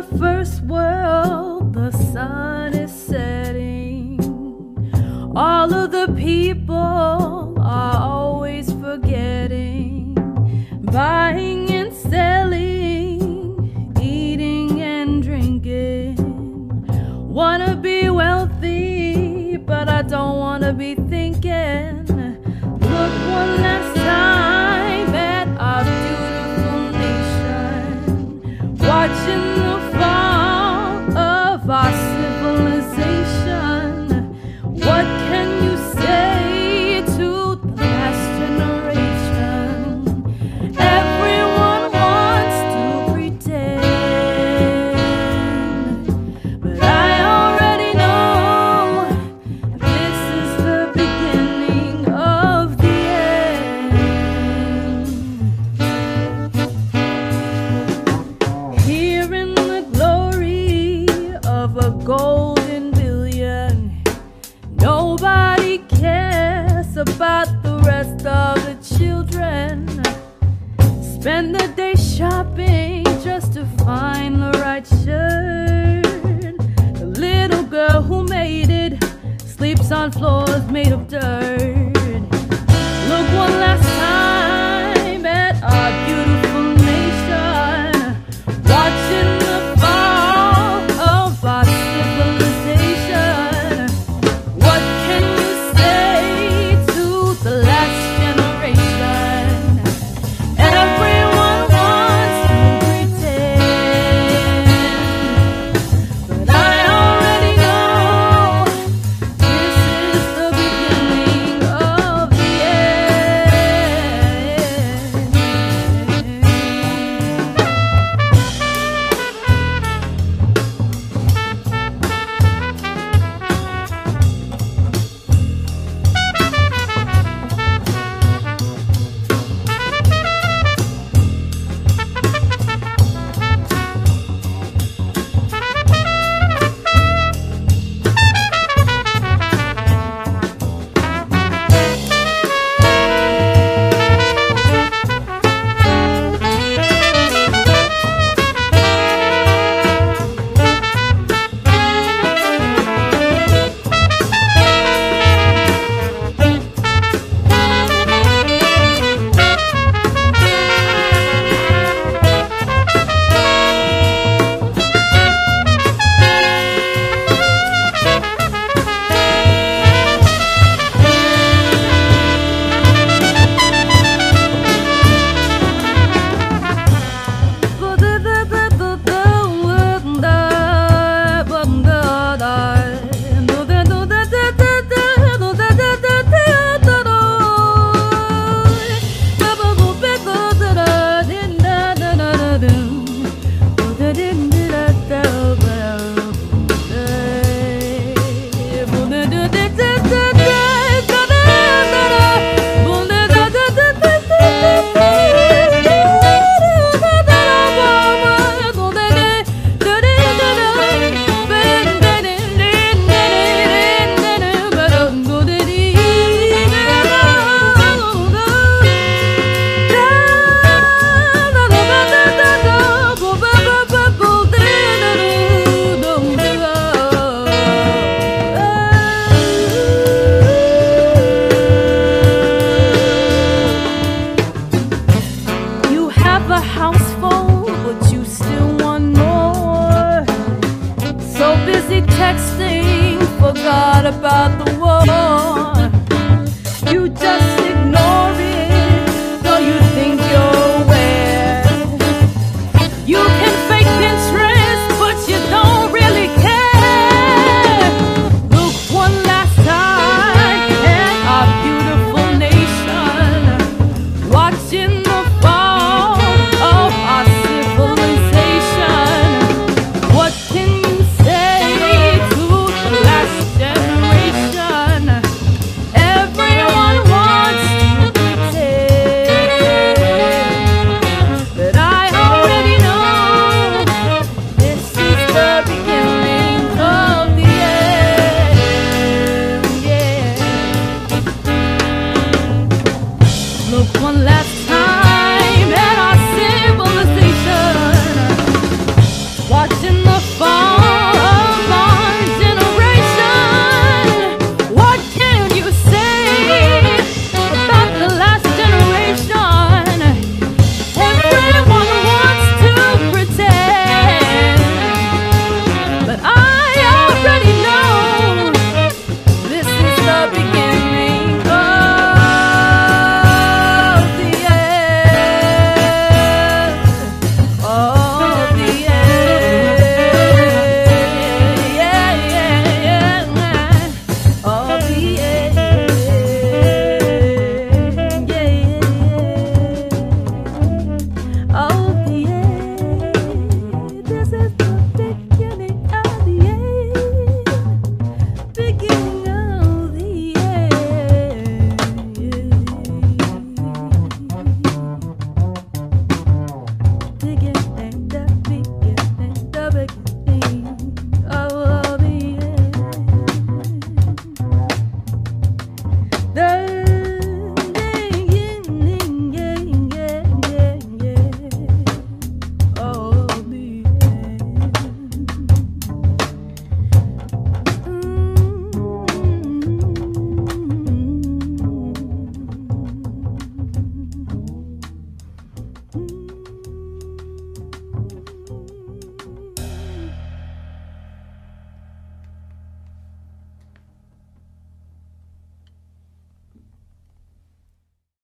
the first world, the sun is setting. All of the people are always forgetting. Buying and selling, eating and drinking. Wanna be wealthy, but I don't wanna be thinking. Golden billion, nobody cares about the rest of the children. Spend the day shopping just to find the right shirt. The little girl who made it sleeps on floors made of dirt. About the war.